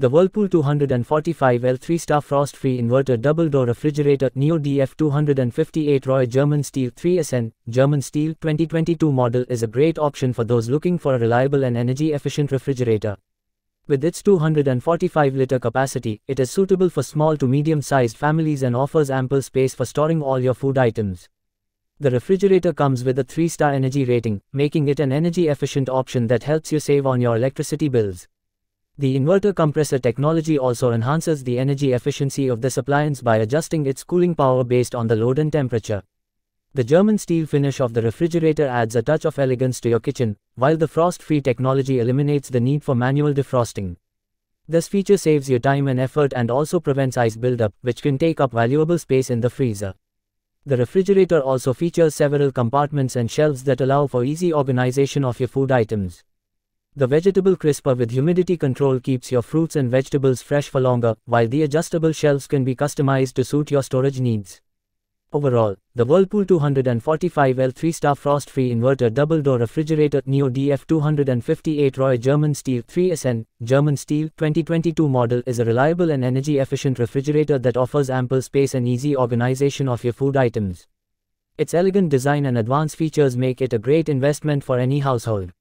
The Whirlpool 245L 3-star frost-free inverter double-door refrigerator Neo DF258 Roy German Steel 3SN, German Steel 2022 model is a great option for those looking for a reliable and energy-efficient refrigerator. With its 245-liter capacity, it is suitable for small to medium-sized families and offers ample space for storing all your food items. The refrigerator comes with a 3-star energy rating, making it an energy-efficient option that helps you save on your electricity bills. The inverter compressor technology also enhances the energy efficiency of this appliance by adjusting its cooling power based on the load and temperature. The German steel finish of the refrigerator adds a touch of elegance to your kitchen, while the frost-free technology eliminates the need for manual defrosting. This feature saves you time and effort and also prevents ice buildup, which can take up valuable space in the freezer. The refrigerator also features several compartments and shelves that allow for easy organization of your food items. The vegetable crisper with humidity control keeps your fruits and vegetables fresh for longer, while the adjustable shelves can be customized to suit your storage needs. Overall, the Whirlpool 245L 3-star frost-free inverter double-door refrigerator Neo DF258 Roy German Steel 3SN, German Steel 2022 model is a reliable and energy-efficient refrigerator that offers ample space and easy organization of your food items. Its elegant design and advanced features make it a great investment for any household.